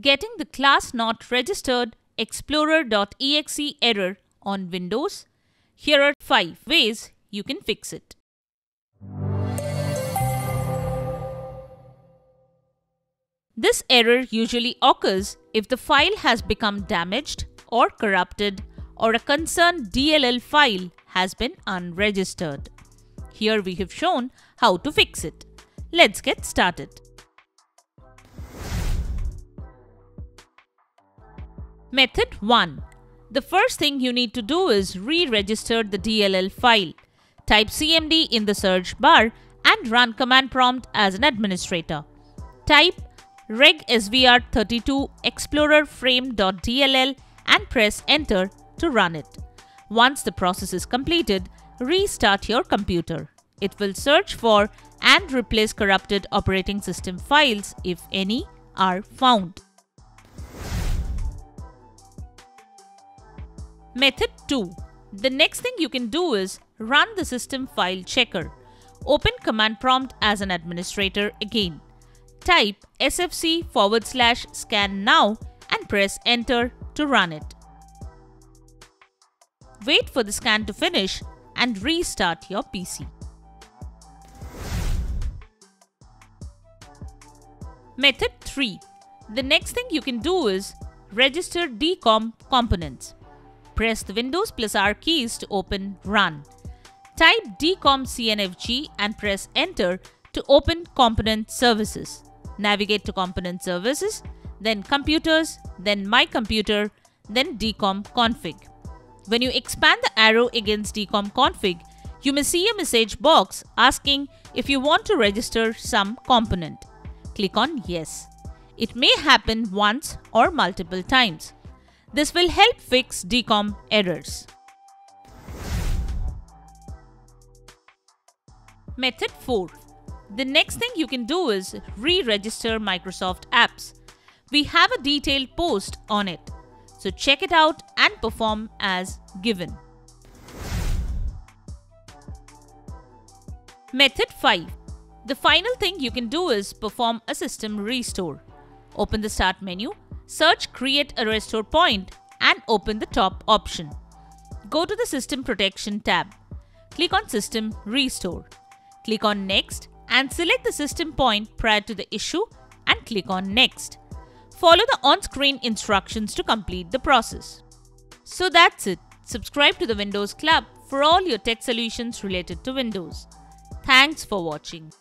Getting the class not registered explorer.exe error on Windows? Here are 5 ways you can fix it. This error usually occurs if the file has become damaged or corrupted or a concerned DLL file has been unregistered. Here we have shown how to fix it. Let's get started. Method 1. The first thing you need to do is re-register the DLL file. Type cmd in the search bar and run command prompt as an administrator. Type regsvr32 ExplorerFrame.dll and press enter to run it. Once the process is completed, restart your computer. It will search for and replace corrupted operating system files if any are found. Method 2. The next thing you can do is run the system file checker. Open command prompt as an administrator again. Type sfc forward slash scan now and press enter to run it. Wait for the scan to finish and restart your PC. Method 3. The next thing you can do is register DCOM components. Press the Windows plus R keys to open Run. Type DCOM CNFG and press Enter to open Component Services. Navigate to Component Services, then Computers, then My Computer, then DCOM Config. When you expand the arrow against DCOM Config, you may see a message box asking if you want to register some component. Click on Yes. It may happen once or multiple times. This will help fix DCOM errors. Method 4. The next thing you can do is re-register Microsoft apps. We have a detailed post on it, so check it out and perform as given. Method 5. The final thing you can do is perform a system restore. Open the Start menu Search Create a Restore Point and open the top option. Go to the System Protection tab. Click on System Restore. Click on Next and select the system point prior to the issue and click on Next. Follow the on-screen instructions to complete the process. So that's it. Subscribe to the Windows Club for all your tech solutions related to Windows. Thanks for watching.